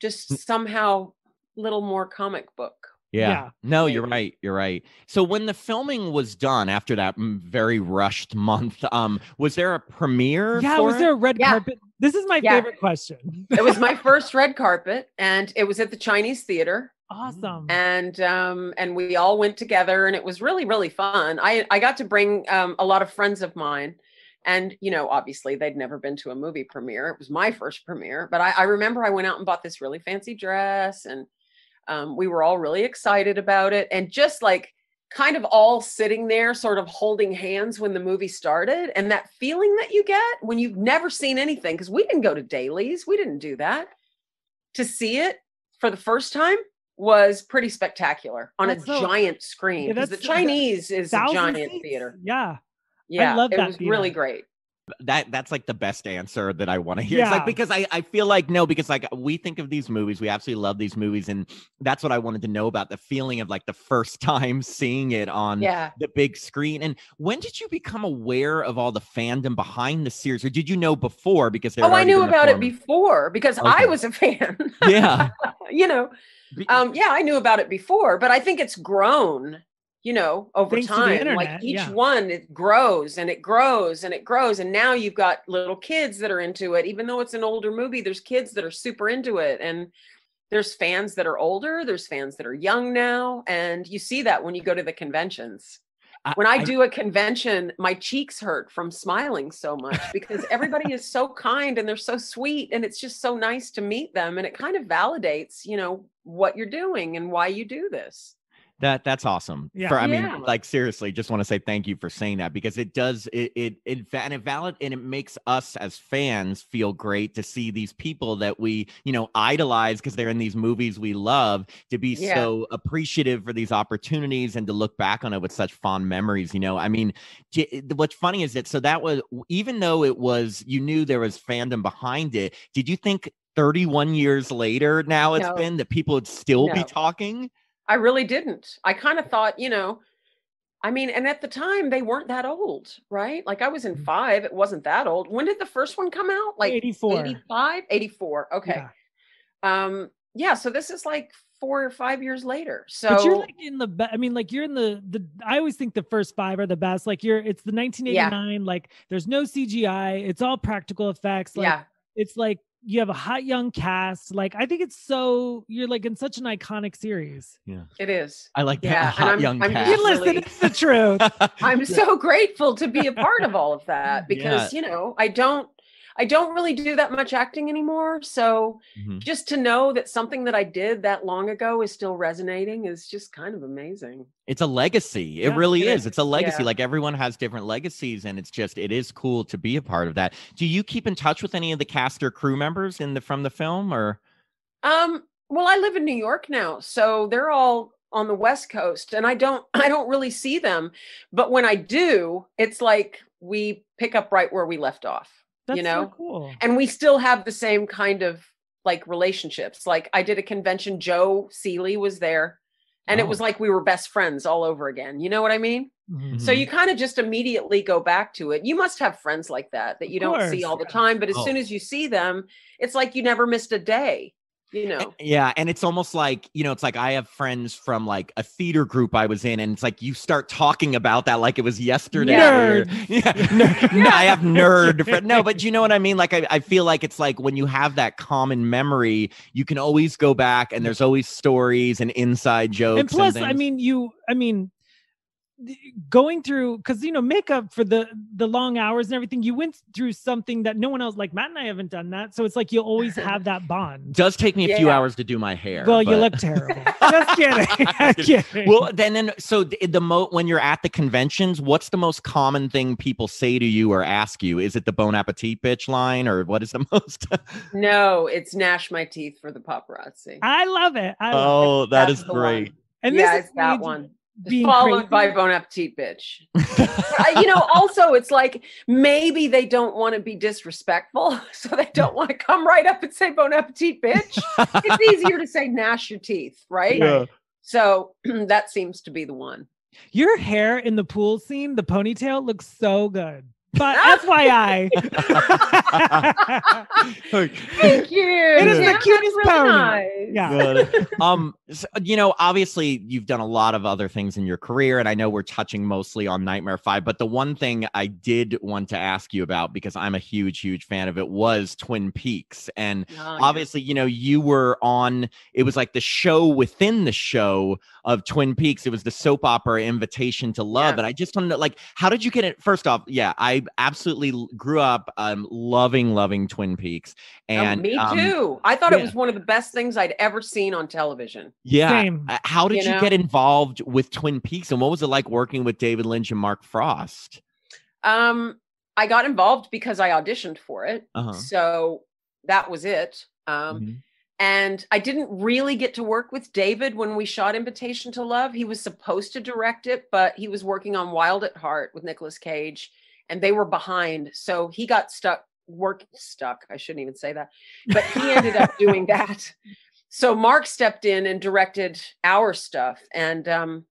[SPEAKER 3] just
[SPEAKER 2] Mm.
[SPEAKER 3] somehow little more comic book.
[SPEAKER 2] Yeah,
[SPEAKER 1] Yeah.
[SPEAKER 2] No, you're right. You're right. So when the filming was done after that mm, very rushed month, um, was there a premiere?
[SPEAKER 1] Yeah.
[SPEAKER 2] for
[SPEAKER 1] Was
[SPEAKER 2] it?
[SPEAKER 1] there a red
[SPEAKER 3] Yeah.
[SPEAKER 1] carpet? This is my
[SPEAKER 3] Yeah.
[SPEAKER 1] favorite question.
[SPEAKER 3] It was my first red carpet and it was at the Chinese theater.
[SPEAKER 1] awesome.
[SPEAKER 3] and um and we all went together and it was really really fun i i got to bring um a lot of friends of mine and you know obviously they'd never been to a movie premiere it was my first premiere but i, I remember i went out and bought this really fancy dress and um, we were all really excited about it and just like kind of all sitting there sort of holding hands when the movie started and that feeling that you get when you've never seen anything because we didn't go to dailies we didn't do that to see it for the first time was pretty spectacular on
[SPEAKER 1] That's
[SPEAKER 3] a
[SPEAKER 1] so-
[SPEAKER 3] giant screen
[SPEAKER 1] Yeah,
[SPEAKER 3] because the Chinese is a giant
[SPEAKER 1] seats?
[SPEAKER 3] theater.
[SPEAKER 1] Yeah.
[SPEAKER 3] Yeah,
[SPEAKER 1] love
[SPEAKER 3] it was really great.
[SPEAKER 2] That that's like the best answer that I want to hear. It's like because I I feel like no because like we think of these movies, we absolutely love these movies, and that's what I wanted to know about the feeling of like the first time seeing it on
[SPEAKER 3] Yeah.
[SPEAKER 2] the big screen. And when did you become aware of all the fandom behind the series, or did you know before? Because
[SPEAKER 3] Oh, I knew about it before because
[SPEAKER 2] Okay.
[SPEAKER 3] I was a fan.
[SPEAKER 2] Yeah.
[SPEAKER 3] you know, um, yeah, I knew about it before, but I think it's grown, you know, over
[SPEAKER 1] Thanks
[SPEAKER 3] time.
[SPEAKER 1] internet,
[SPEAKER 3] like each
[SPEAKER 1] yeah.
[SPEAKER 3] one, it grows and it grows and it grows. And now you've got little kids that are into it, even though it's an older movie, there's kids that are super into it. And there's fans that are older, there's fans that are young now. And you see that when you go to the conventions. When I do a convention, my cheeks hurt from smiling so much because everybody is so kind and they're so sweet and it's just so nice to meet them and it kind of validates, you know, what you're doing and why you do this.
[SPEAKER 2] That that's awesome.
[SPEAKER 1] Yeah.
[SPEAKER 2] For I
[SPEAKER 3] Yeah.
[SPEAKER 2] mean, like seriously, just want to say thank you for saying that because it does it it it and it valid and it makes us as fans feel great to see these people that we you know idolize because they're in these movies we love to be
[SPEAKER 3] Yeah.
[SPEAKER 2] so appreciative for these opportunities and to look back on it with such fond memories. You know, I mean, j- eh, what's funny is that so that was even though it was you knew there was fandom behind it. Did you think? 31 years later now it's
[SPEAKER 3] No.
[SPEAKER 2] been that people would still be talking
[SPEAKER 3] I really didn't. I kind of thought, you know, I mean, and at the time they weren't that old, right? Like I was in
[SPEAKER 1] Mhm.
[SPEAKER 3] five, it wasn't that old. When did the first one come out? Like
[SPEAKER 1] 84.
[SPEAKER 3] 85, 84. Okay.
[SPEAKER 1] Yeah.
[SPEAKER 3] Um, yeah, so this is like four or five years later. So
[SPEAKER 1] but you're like in the be- I mean, like you're in the the. I always think the first five are the best. Like you're, it's the 1989. Like there's no CGI. It's all practical effects. Like
[SPEAKER 3] yeah,
[SPEAKER 1] it's like you have a hot young cast. Like I think it's so you're like in such an iconic series.
[SPEAKER 3] Yeah, it is.
[SPEAKER 2] I like that
[SPEAKER 3] Yeah,
[SPEAKER 2] hot
[SPEAKER 3] I'm-
[SPEAKER 2] young
[SPEAKER 3] I'm
[SPEAKER 2] cast.
[SPEAKER 1] You listen, it's the truth.
[SPEAKER 3] I'm so grateful to be a part of all of that because
[SPEAKER 2] Yeah.
[SPEAKER 3] you know, I don't I don't really do that much acting anymore. So
[SPEAKER 2] Mhm.
[SPEAKER 3] just to know that something that I did that long ago is still resonating is just kind of amazing.
[SPEAKER 2] It's a legacy. It
[SPEAKER 1] Yeah,
[SPEAKER 2] really
[SPEAKER 3] it
[SPEAKER 2] is.
[SPEAKER 3] is.
[SPEAKER 2] It's a legacy.
[SPEAKER 3] Yeah.
[SPEAKER 2] Like everyone has different legacies, and it's just it is cool to be a part of that. Do you keep in touch with any of the cast or crew members in the from the film, or
[SPEAKER 3] Um, well, I live in New York now, so they're all on the West Coast, and I don't I don't really see them. But when I do, it's like we pick up right where we left off.
[SPEAKER 1] That's
[SPEAKER 3] you know,
[SPEAKER 1] so cool.
[SPEAKER 3] and we still have the same kind of like relationships. Like I did a convention, Joe Seely was there, and
[SPEAKER 2] Oh.
[SPEAKER 3] it was like we were best friends all over again. You know what I mean?
[SPEAKER 1] Mhm.
[SPEAKER 3] So you kind of just immediately go back to it. You must have friends like that that you don't see all the time, but as
[SPEAKER 2] Oh.
[SPEAKER 3] soon as you see them, it's like you never missed a day. You know.
[SPEAKER 2] yeah, and it's almost like you know, it's like I have friends from like a theater group I was in, and it's like you start talking about that like it was yesterday.
[SPEAKER 1] Nerd.
[SPEAKER 2] Yeah, nerd. No, I have nerd. friend- No, but you know what I mean. Like I, I feel like it's like when you have that common memory, you can always go back, and there's always stories and inside jokes.
[SPEAKER 1] and plus, I mean, you, I mean, going through because you know makeup for the the long hours and everything you went through something that no one else like matt and i haven't done that so it's like you always have that bond
[SPEAKER 2] does take me a few hours to do my hair.
[SPEAKER 1] well you look terrible just kidding I'm kidding.
[SPEAKER 2] well then then so the, the mo when you're at the conventions what's the most common thing people say to you or ask you is it the bon appetit bitch line or what is the most
[SPEAKER 3] No, it's gnash my teeth for the paparazzi.
[SPEAKER 1] i love it I love it.
[SPEAKER 2] oh that
[SPEAKER 3] That's
[SPEAKER 2] is great
[SPEAKER 3] one.
[SPEAKER 1] and
[SPEAKER 3] yeah,
[SPEAKER 1] this is
[SPEAKER 3] that one.
[SPEAKER 1] Being
[SPEAKER 3] Followed by. Bon Appetit bitch. You know, also it's like maybe they don't want to be disrespectful, so they don't want to come right up and say Bon Appetit bitch. It's easier to say gnash your teeth, right?
[SPEAKER 2] Yeah.
[SPEAKER 3] So that seems to be the one.
[SPEAKER 1] your hair in the pool scene the ponytail looks so good but fyi
[SPEAKER 3] Thank you.
[SPEAKER 1] It is the
[SPEAKER 3] Yeah, that's
[SPEAKER 1] cutest
[SPEAKER 3] really
[SPEAKER 1] pony.
[SPEAKER 3] nice.
[SPEAKER 1] yeah
[SPEAKER 2] um so, you know obviously you've done a lot of other things in your career and i know we're touching mostly on nightmare 5 but the one thing i did want to ask you about because i'm a huge huge fan of it was twin peaks and
[SPEAKER 3] Oh, yeah.
[SPEAKER 2] obviously you know you were on it was like the show within the show of twin peaks it was the soap opera invitation to love
[SPEAKER 3] Yeah.
[SPEAKER 2] and i just wanted to like how did you get it first off yeah i absolutely grew up um loving loving twin peaks
[SPEAKER 3] Oh,
[SPEAKER 2] and
[SPEAKER 3] me
[SPEAKER 2] um,
[SPEAKER 3] too. I thought
[SPEAKER 2] yeah.
[SPEAKER 3] it was one of the best things I'd ever seen on television.
[SPEAKER 2] yeah
[SPEAKER 1] Same.
[SPEAKER 2] uh, how did
[SPEAKER 3] You
[SPEAKER 2] you,
[SPEAKER 3] know?
[SPEAKER 2] get involved with twin peaks and what was it like working with david lynch and mark frost
[SPEAKER 3] Um, I got involved because I auditioned for it.
[SPEAKER 2] uh-huh
[SPEAKER 3] So that was it. Um,
[SPEAKER 2] Mhm.
[SPEAKER 3] And I didn't really get to work with David when we shot Invitation to Love. He was supposed to direct it, but he was working on Wild at Heart with Nicolas Cage, and they were behind. So he got stuck, work stuck. I shouldn't even say that, but he ended up doing that. So Mark stepped in and directed our stuff, and um,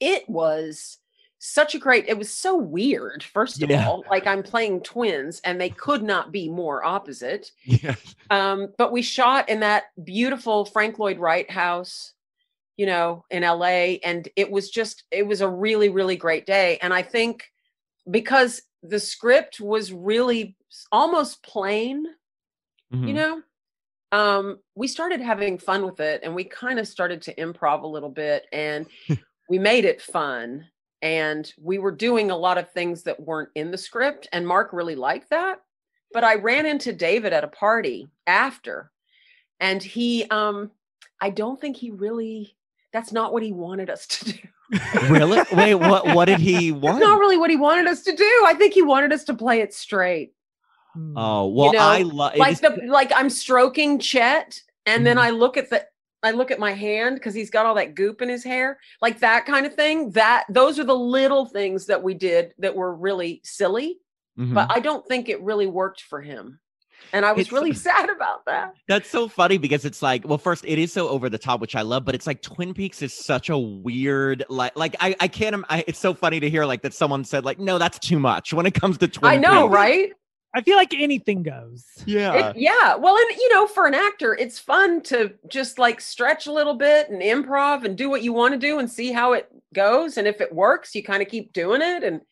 [SPEAKER 3] it was such a great. It was so weird. First of
[SPEAKER 2] Yeah.
[SPEAKER 3] all, like I'm playing twins, and they could not be more opposite.
[SPEAKER 2] yeah
[SPEAKER 3] Um, but we shot in that beautiful Frank Lloyd Wright house, you know, in LA. And it was just, it was a really, really great day. And I think because the script was really almost plain, you
[SPEAKER 2] Mhm.
[SPEAKER 3] know, um, we started having fun with it and we kind of started to improv a little bit and we made it fun. And we were doing a lot of things that weren't in the script. And Mark really liked that. But I ran into David at a party after, and he, um, I don't think he really, that's not what he wanted us to do.
[SPEAKER 2] Really wait what what did he
[SPEAKER 3] That's
[SPEAKER 2] want
[SPEAKER 3] not really what he wanted us to do. I think he wanted us to play it straight.
[SPEAKER 1] Hmm.
[SPEAKER 2] oh well
[SPEAKER 3] know,
[SPEAKER 2] i love
[SPEAKER 3] like the like I'm stroking Chet, and then
[SPEAKER 2] Mhm.
[SPEAKER 3] I look at the I look at my hand because he's got all that goop in his hair, like that kind of thing. That those are the little things that we did that were really silly,
[SPEAKER 2] Mm-hmm.
[SPEAKER 3] but I don't think it really worked for him. And I was
[SPEAKER 2] It's-
[SPEAKER 3] really sad about that.
[SPEAKER 2] That's so funny because it's like, well, first, it is so over the top, which I love, but it's like Twin Peaks is such a weird, like, like I, I can't. I, it's so funny to hear like that someone said like, no, that's too much when it comes to Twin.
[SPEAKER 3] I know,
[SPEAKER 2] Peaks.
[SPEAKER 3] right?
[SPEAKER 1] I feel like anything goes.
[SPEAKER 2] Yeah,
[SPEAKER 3] It, yeah. Well, and you know, for an actor, it's fun to just like stretch a little bit and improv and do what you want to do and see how it goes. And if it works, you kind of keep doing it. And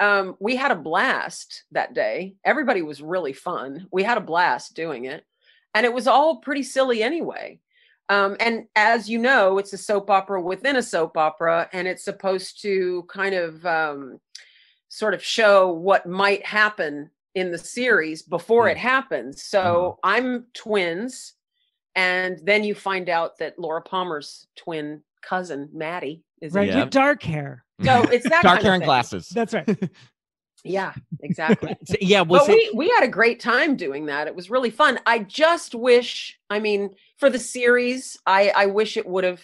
[SPEAKER 3] um, we had a blast that day. Everybody was really fun. We had a blast doing it. And it was all pretty silly anyway. Um, and as you know, it's a soap opera within a soap opera, and it's supposed to kind of um, sort of show what might happen in the series before it happens. So I'm twins, and then you find out that Laura Palmer's twin cousin Maddie is
[SPEAKER 1] Right.
[SPEAKER 3] in
[SPEAKER 2] Yeah.
[SPEAKER 1] With dark hair.
[SPEAKER 3] So it's that
[SPEAKER 2] dark hair and glasses.
[SPEAKER 1] That's right.
[SPEAKER 3] Yeah, exactly.
[SPEAKER 2] Yeah, was
[SPEAKER 3] but
[SPEAKER 2] it?
[SPEAKER 3] we, we had a great time doing that. It was really fun. I just wish, I mean, for the series, I, I wish it would have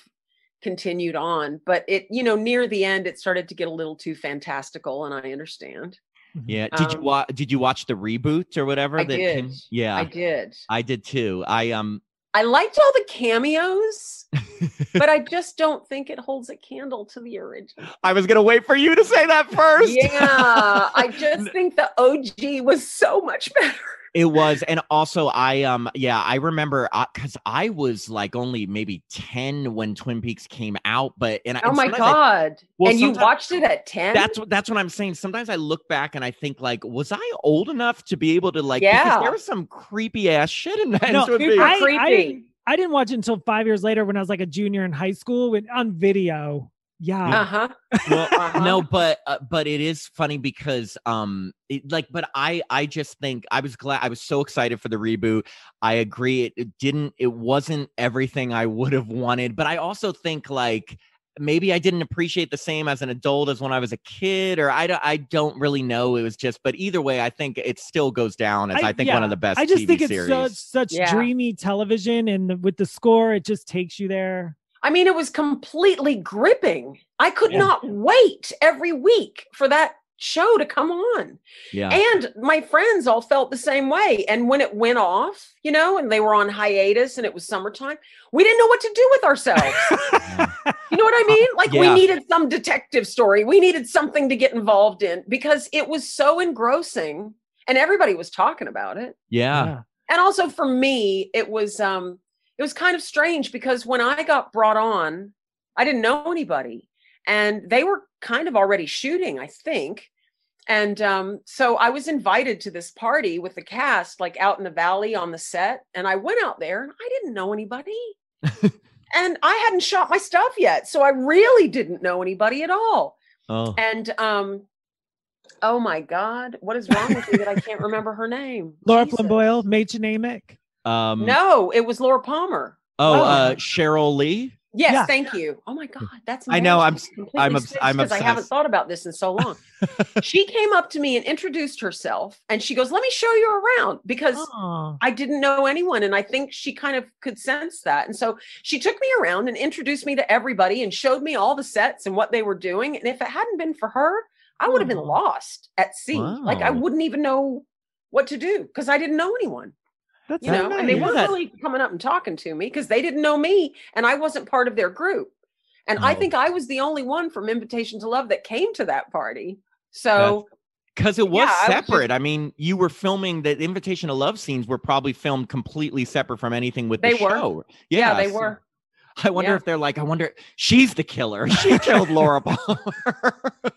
[SPEAKER 3] continued on, but it, you know, near the end, it started to get a little too fantastical, and I understand.
[SPEAKER 2] Yeah, did you
[SPEAKER 3] Um,
[SPEAKER 2] watch? Did you watch the reboot or whatever?
[SPEAKER 3] I
[SPEAKER 2] that
[SPEAKER 3] did.
[SPEAKER 2] Came? Yeah,
[SPEAKER 3] I did.
[SPEAKER 2] I,
[SPEAKER 3] did.
[SPEAKER 2] did too. I um,
[SPEAKER 3] I liked all the cameos, but I just don't think it holds a candle to the original.
[SPEAKER 2] I was gonna wait for you to say that first.
[SPEAKER 3] Yeah, I just think the OG was so much better.
[SPEAKER 2] It was, and also I um yeah I remember because I was like only maybe ten when Twin Peaks came out, but and I-
[SPEAKER 3] Oh
[SPEAKER 2] and
[SPEAKER 3] my
[SPEAKER 2] sometimes I-
[SPEAKER 3] god!
[SPEAKER 2] Well,
[SPEAKER 3] and you watched it at ten?
[SPEAKER 2] that's what that's what I'm saying. Sometimes I look back and I think like, was I old enough to be able to like? because
[SPEAKER 3] Yeah.
[SPEAKER 2] there was some creepy ass shit in that.
[SPEAKER 1] No,
[SPEAKER 2] Twin
[SPEAKER 3] super
[SPEAKER 1] I, I,
[SPEAKER 3] creepy.
[SPEAKER 1] didn't, I didn't watch it until five years later when I was like a junior in high school with, on video. Yeah.
[SPEAKER 3] Uh huh.
[SPEAKER 2] well,
[SPEAKER 3] Uh-huh.
[SPEAKER 2] no, but uh, but it is funny because um, it, like, but I I just think I was glad I was so excited for the reboot. I agree, it, it didn't, it wasn't everything I would have wanted, but I also think like maybe I didn't appreciate the same as an adult as when I was a kid, or I don't I don't really know. It was just, but either way, I think it still goes down as I, think one of the best.
[SPEAKER 1] I just
[SPEAKER 2] TV
[SPEAKER 1] think it's
[SPEAKER 2] series.
[SPEAKER 1] such such
[SPEAKER 3] Yeah.
[SPEAKER 1] dreamy television, and the, with the score, it just takes you there.
[SPEAKER 3] I mean, it was completely gripping. I could
[SPEAKER 1] Yeah.
[SPEAKER 3] not wait every week for that show to come on.
[SPEAKER 2] yeah.
[SPEAKER 3] And my friends all felt the same way. And when it went off, you know, and they were on hiatus and it was summertime, we didn't know what to do with ourselves. You know what I mean? Like we needed some detective story. We needed something to get involved in because it was so engrossing and everybody was talking about it.
[SPEAKER 2] yeah.
[SPEAKER 3] And also for me, it was um it was kind of strange because when I got brought on, I didn't know anybody and they were kind of already shooting, I think. And um, so I was invited to this party with the cast, like out in the valley on the set. And I went out there and I didn't know anybody. and I hadn't shot my stuff yet. So I really didn't know anybody at all.
[SPEAKER 2] Oh.
[SPEAKER 3] And um, oh my God, what is wrong with me that I can't remember her name?
[SPEAKER 1] Laura
[SPEAKER 3] Jesus.
[SPEAKER 1] Flamboyle, Major Namick.
[SPEAKER 2] Um.
[SPEAKER 3] No, it was Laura Palmer.
[SPEAKER 2] Oh,
[SPEAKER 1] Oh.
[SPEAKER 2] uh, Sheryl Lee.
[SPEAKER 3] Yes,
[SPEAKER 1] Yeah.
[SPEAKER 3] thank you. Oh my God, that's
[SPEAKER 2] I know, I'm
[SPEAKER 3] magic.
[SPEAKER 2] s- I'm obs-
[SPEAKER 3] spaced
[SPEAKER 2] I'm
[SPEAKER 3] 'cause I haven't thought about this in so long. she came up to me and introduced herself, and she goes, "Let me show you around," because
[SPEAKER 1] Aw.
[SPEAKER 3] I didn't know anyone, and I think she kind of could sense that. And so she took me around and introduced me to everybody and showed me all the sets and what they were doing. And if it hadn't been for her, I would have been lost at sea. Like I wouldn't even know what to do because I didn't know anyone
[SPEAKER 1] That's
[SPEAKER 3] you
[SPEAKER 1] so
[SPEAKER 3] know, and they weren't
[SPEAKER 2] that.
[SPEAKER 3] really coming up and talking to me because they didn't know me and I wasn't part of their group. And I
[SPEAKER 2] Oh.
[SPEAKER 3] think I was the only one from Invitation to Love that came to that party. So
[SPEAKER 2] Because it was
[SPEAKER 3] Yeah, I was just-
[SPEAKER 2] separate. I mean, you were filming the invitation to love scenes were probably filmed completely separate from anything with
[SPEAKER 3] They
[SPEAKER 2] the
[SPEAKER 3] were.
[SPEAKER 2] show.
[SPEAKER 3] yeah, they
[SPEAKER 2] so
[SPEAKER 3] were.
[SPEAKER 2] I wonder
[SPEAKER 3] Yeah.
[SPEAKER 2] if they're like, I wonder, she's the killer. She killed Laura Palmer.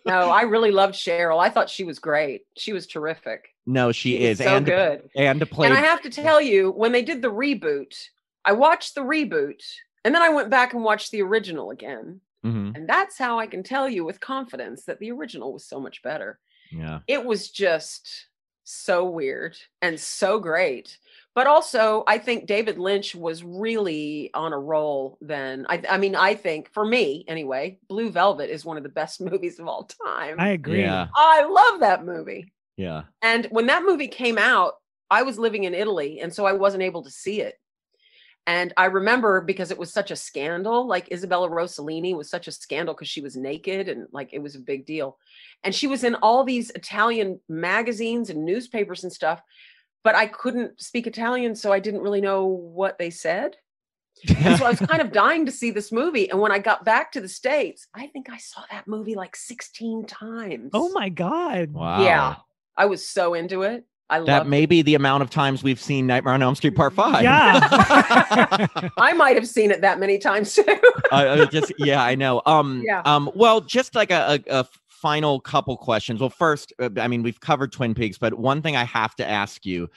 [SPEAKER 3] No, I really loved Sheryl. I thought she was great. She was terrific.
[SPEAKER 2] No, she,
[SPEAKER 3] was
[SPEAKER 2] is.
[SPEAKER 3] so
[SPEAKER 2] and
[SPEAKER 3] good.
[SPEAKER 2] and to play.
[SPEAKER 3] And I have to tell you, when they did the reboot, I watched the reboot and then I went back and watched the original again.
[SPEAKER 2] Mhm,
[SPEAKER 3] And that's how I can tell you with confidence that the original was so much better.
[SPEAKER 2] Yeah.
[SPEAKER 3] it was just so weird and so great. But also, I think David Lynch was really on a roll then. I, I mean, I think for me anyway, Blue Velvet is one of the best movies of all time.
[SPEAKER 1] I agree.
[SPEAKER 2] Yeah.
[SPEAKER 3] I love that movie.
[SPEAKER 2] Yeah.
[SPEAKER 3] And when that movie came out, I was living in Italy, and so I wasn't able to see it. And I remember because it was such a scandal, like Isabella Rossellini was such a scandal because she was naked and like it was a big deal. And she was in all these Italian magazines and newspapers and stuff. but I couldn't speak Italian, so I didn't really know what they said. And so I was kind of dying to see this movie. And when I got back to the States, I think I saw that movie like 16 times.
[SPEAKER 1] Oh my god.
[SPEAKER 2] wow.
[SPEAKER 3] Yeah. I was so into it. I love
[SPEAKER 2] That
[SPEAKER 3] loved
[SPEAKER 2] may be the amount of times we've seen Nightmare on Elm Street Part Five.
[SPEAKER 1] Yeah.
[SPEAKER 3] I might have seen it that many times too.
[SPEAKER 2] uh, just yeah, I know. Um,
[SPEAKER 3] Yeah.
[SPEAKER 2] um. Well, just like a, a, a final couple questions. Well, first, uh, I mean, we've covered Twin Peaks, but one thing I have to ask you: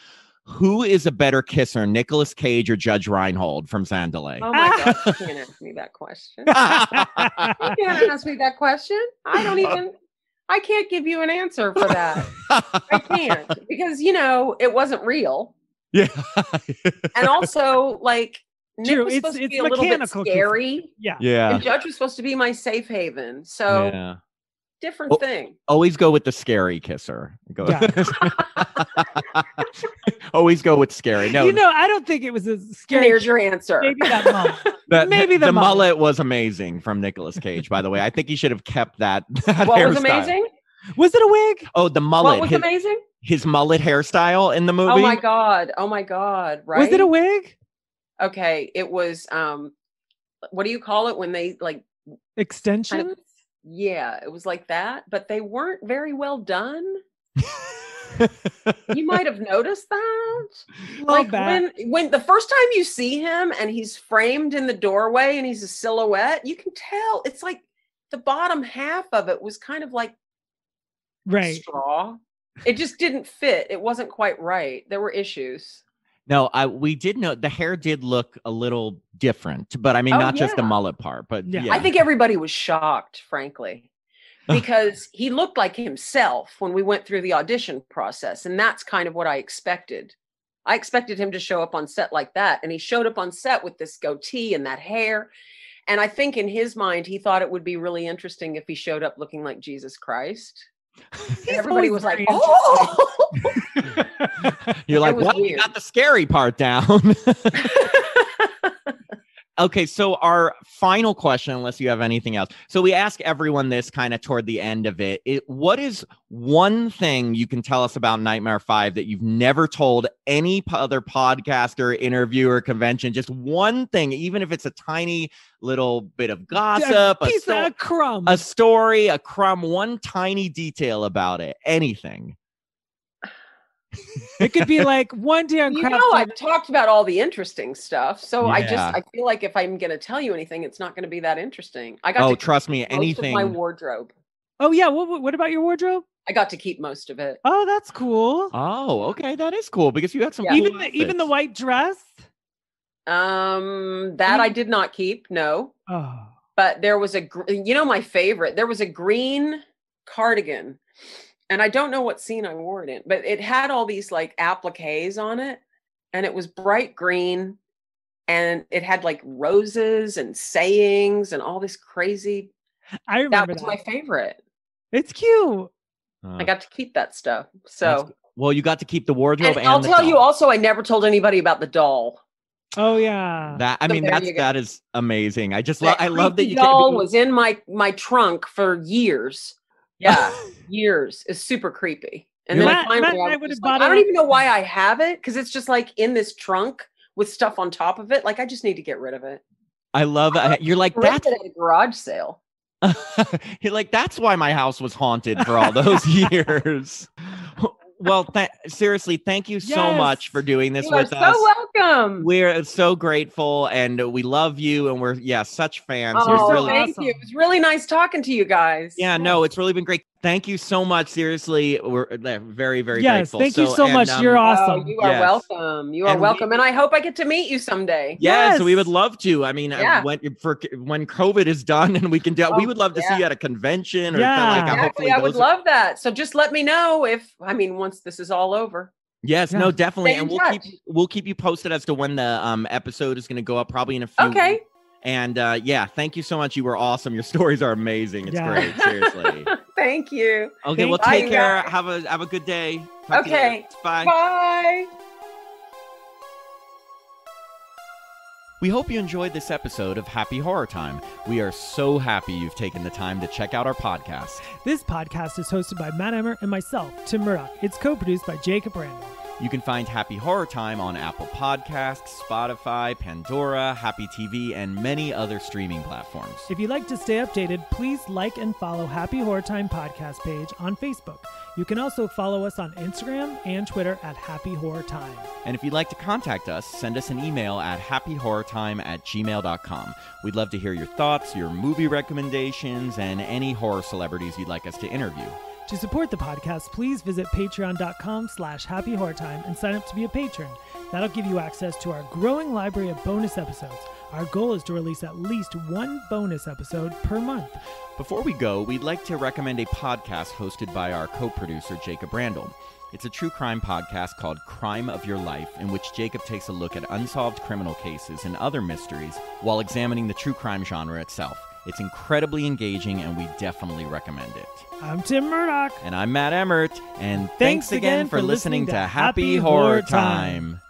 [SPEAKER 2] Who is a better kisser, Nicolas Cage or Judge Reinhold from Zandalee?
[SPEAKER 3] oh my God. You can't ask me that question. You can't ask me that question. I don't even, I can't give you an answer for that. I can't because, you know, it wasn't real.
[SPEAKER 2] yeah.
[SPEAKER 3] And also, like, Nick
[SPEAKER 1] True,
[SPEAKER 3] was
[SPEAKER 1] it's-
[SPEAKER 3] supposed to
[SPEAKER 1] it's
[SPEAKER 3] be a little bit
[SPEAKER 1] mechanical kissing.
[SPEAKER 3] scary.
[SPEAKER 1] yeah.
[SPEAKER 2] yeah.
[SPEAKER 3] And Judge was supposed to be my safe haven. So,
[SPEAKER 2] yeah.
[SPEAKER 3] Different
[SPEAKER 2] Oh,
[SPEAKER 3] thing.
[SPEAKER 2] Always go with the scary kisser. Go.
[SPEAKER 1] Yeah.
[SPEAKER 2] Always go with scary. No,
[SPEAKER 1] You know, I don't think it was as
[SPEAKER 3] And
[SPEAKER 1] scary.
[SPEAKER 3] here's your answer.
[SPEAKER 1] Maybe that mullet.
[SPEAKER 2] the,
[SPEAKER 1] maybe the
[SPEAKER 2] the mullet.
[SPEAKER 1] mullet.
[SPEAKER 2] was amazing from Nicolas Cage. By the way, I think he should have kept that. that
[SPEAKER 3] What was amazing?
[SPEAKER 1] Was it a wig?
[SPEAKER 2] Oh, the mullet.
[SPEAKER 3] What
[SPEAKER 2] mullet.
[SPEAKER 3] was
[SPEAKER 2] his,
[SPEAKER 3] amazing?
[SPEAKER 2] his mullet hairstyle in the movie.
[SPEAKER 3] Oh my god! Oh my god! Right?
[SPEAKER 1] Was it a wig?
[SPEAKER 3] okay? It was. Um, what do you call it when they like?
[SPEAKER 1] Extension?
[SPEAKER 3] Kind of, yeah, it was like that, but they weren't very well done. You might have noticed that. Like when when the first time you see him and he's framed in the doorway and he's a silhouette, you can tell it's like the bottom half of it was kind of like
[SPEAKER 1] right.
[SPEAKER 3] straw. It just didn't fit. It wasn't quite right. There were issues.
[SPEAKER 2] No, I we did know the hair did look a little different, but I mean
[SPEAKER 3] Oh,
[SPEAKER 2] not just the mullet part, but
[SPEAKER 1] Yeah.
[SPEAKER 2] yeah.
[SPEAKER 3] I think everybody was shocked, frankly, because he looked like himself when we went through the audition process. And that's kind of what I expected. I expected him to show up on set like that. And he showed up on set with this goatee and that hair. And I think in his mind, he thought it would be really interesting if he showed up looking like Jesus Christ.
[SPEAKER 1] He's
[SPEAKER 3] everybody was like, oh.
[SPEAKER 2] You're like,
[SPEAKER 3] was
[SPEAKER 2] well, you got the scary part down. okay, so our final question, unless you have anything else. So we ask everyone this kind of toward the end of it. it. What is one thing you can tell us about Nightmare Five that you've never told any other podcaster, interviewer, convention? Just one thing, even if it's a tiny little bit of gossip, a,
[SPEAKER 1] piece
[SPEAKER 2] sto-
[SPEAKER 1] of crumb.
[SPEAKER 2] a story, a crumb, one tiny detail about it, anything.
[SPEAKER 1] It could be like one day on
[SPEAKER 3] you
[SPEAKER 1] craft.
[SPEAKER 3] know, I've talked about all the interesting stuff. So I just, I feel like if I'm going to tell you anything, it's not going to be that interesting. I got
[SPEAKER 2] Oh,
[SPEAKER 3] to
[SPEAKER 2] trust me,
[SPEAKER 3] keep most of
[SPEAKER 2] anything.
[SPEAKER 3] my wardrobe.
[SPEAKER 1] oh yeah. What, what about your wardrobe?
[SPEAKER 3] I got to keep most of it.
[SPEAKER 1] Oh, that's cool.
[SPEAKER 2] Oh, okay, that is cool because you had some
[SPEAKER 3] Yeah.
[SPEAKER 2] cool
[SPEAKER 1] even the, even the white dress.
[SPEAKER 3] Um, that I did not keep, no.
[SPEAKER 1] Oh,
[SPEAKER 3] But there was a, gr- you know, my favorite. There was a green cardigan, and I don't know what scene I wore it in, but it had all these like appliques on it, and it was bright green, and it had like roses and sayings and all this crazy.
[SPEAKER 1] I remember
[SPEAKER 3] That
[SPEAKER 1] remember
[SPEAKER 3] was
[SPEAKER 1] that.
[SPEAKER 3] my favorite.
[SPEAKER 1] It's cute.
[SPEAKER 2] Uh,
[SPEAKER 3] I got to keep that stuff. So,
[SPEAKER 2] g- well, you got to keep the wardrobe.
[SPEAKER 3] and
[SPEAKER 2] And,
[SPEAKER 3] I'll
[SPEAKER 2] the
[SPEAKER 3] tell you also, I never told anybody about the doll.
[SPEAKER 1] Oh yeah.
[SPEAKER 2] that. I
[SPEAKER 3] So
[SPEAKER 2] mean,
[SPEAKER 3] there
[SPEAKER 2] that's that is amazing. I just love. I love that you
[SPEAKER 3] doll
[SPEAKER 2] can.
[SPEAKER 3] was in my my trunk for years. Yeah, years. is super creepy. And
[SPEAKER 2] You're
[SPEAKER 3] then
[SPEAKER 1] like-
[SPEAKER 3] I finally,
[SPEAKER 1] Matt I
[SPEAKER 3] I, was
[SPEAKER 1] would've
[SPEAKER 3] just like, I don't even know why I have it because it's just like in this trunk with stuff on top of it. Like I just need to get rid of it.
[SPEAKER 2] I love.
[SPEAKER 3] I
[SPEAKER 2] You're like
[SPEAKER 3] Ripped
[SPEAKER 2] that's.
[SPEAKER 3] at a garage sale.
[SPEAKER 2] You're like that's why my house was haunted for all those years. Well, th- seriously, thank you so much for doing this with us.
[SPEAKER 3] You are
[SPEAKER 2] with
[SPEAKER 3] so welcome.
[SPEAKER 2] We're so grateful and we love you and we're yeah, such fans.
[SPEAKER 3] Oh,
[SPEAKER 2] really
[SPEAKER 3] thank
[SPEAKER 1] awesome.
[SPEAKER 3] you. It was really nice talking to you guys.
[SPEAKER 2] Yeah, no, it's really been great. Thank you so much. Seriously, we're uh, very, very
[SPEAKER 1] yes.
[SPEAKER 2] grateful.
[SPEAKER 1] Thank you so
[SPEAKER 2] and,
[SPEAKER 1] much.
[SPEAKER 2] um,
[SPEAKER 1] You're
[SPEAKER 3] Oh,
[SPEAKER 1] awesome.
[SPEAKER 3] you are
[SPEAKER 2] Yes.
[SPEAKER 3] welcome. You are
[SPEAKER 2] And we-
[SPEAKER 3] welcome. and I hope I get to meet you someday.
[SPEAKER 2] Yes, so we would love to. I mean,
[SPEAKER 3] Yeah.
[SPEAKER 2] when for when COVID is done and we can do, we
[SPEAKER 3] Oh,
[SPEAKER 2] would love to see you at a convention or
[SPEAKER 1] Yeah.
[SPEAKER 2] like
[SPEAKER 3] Exactly.
[SPEAKER 2] hopefully
[SPEAKER 3] I would
[SPEAKER 2] those-
[SPEAKER 3] love that. So just let me know if I mean once this is all over.
[SPEAKER 2] Yes,
[SPEAKER 1] Yeah.
[SPEAKER 2] no, definitely,
[SPEAKER 3] Stay
[SPEAKER 2] and we'll keep we'll keep you posted as to when the um episode is going to go up. Probably in a few.
[SPEAKER 3] Okay.
[SPEAKER 2] Weeks. And uh, yeah, thank you so much. You were awesome. Your stories are amazing. It's
[SPEAKER 1] Yeah.
[SPEAKER 2] great. Seriously.
[SPEAKER 3] Thank you.
[SPEAKER 2] Okay,
[SPEAKER 1] Thank
[SPEAKER 2] well, take
[SPEAKER 3] Bye,
[SPEAKER 2] care.
[SPEAKER 3] guys.
[SPEAKER 2] Have a have a good day. Talk
[SPEAKER 3] Okay.
[SPEAKER 2] Bye.
[SPEAKER 3] Bye.
[SPEAKER 2] We hope you enjoyed this episode of Happy Horror Time. We are so happy you've taken the time to check out our podcast.
[SPEAKER 1] This podcast is hosted by Matt Emmer and myself, Tim Murdoch. It's co-produced by Jacob Randall.
[SPEAKER 2] You can find Happy Horror Time on Apple Podcasts, Spotify, Pandora, Happy TV, and many other streaming platforms.
[SPEAKER 1] If you'd like to stay updated, please like and follow Happy Horror Time podcast page on Facebook. You can also follow us on Instagram and Twitter at Happy Horror Time.
[SPEAKER 2] And if you'd like to contact us, send us an email at happyhorrortime at gmail.com. We'd love to hear your thoughts, your movie recommendations, and any horror celebrities you'd like us to interview.
[SPEAKER 1] To support the podcast, please visit patreon.com slash happy and sign up to be a patron. That'll give you access to our growing library of bonus episodes. Our goal is to release at least one bonus episode per month.
[SPEAKER 2] Before we go, we'd like to recommend a podcast hosted by our co producer, Jacob Randall. It's a true crime podcast called Crime of Your Life, in which Jacob takes a look at unsolved criminal cases and other mysteries while examining the true crime genre itself. It's incredibly engaging, and we definitely recommend it.
[SPEAKER 1] I'm Tim Murdoch.
[SPEAKER 2] And I'm Matt Emmert, and thanks,
[SPEAKER 1] Thanks
[SPEAKER 2] again,
[SPEAKER 1] again
[SPEAKER 2] for listening to
[SPEAKER 1] Happy
[SPEAKER 2] Horror
[SPEAKER 1] Horror
[SPEAKER 2] Time.
[SPEAKER 1] Time.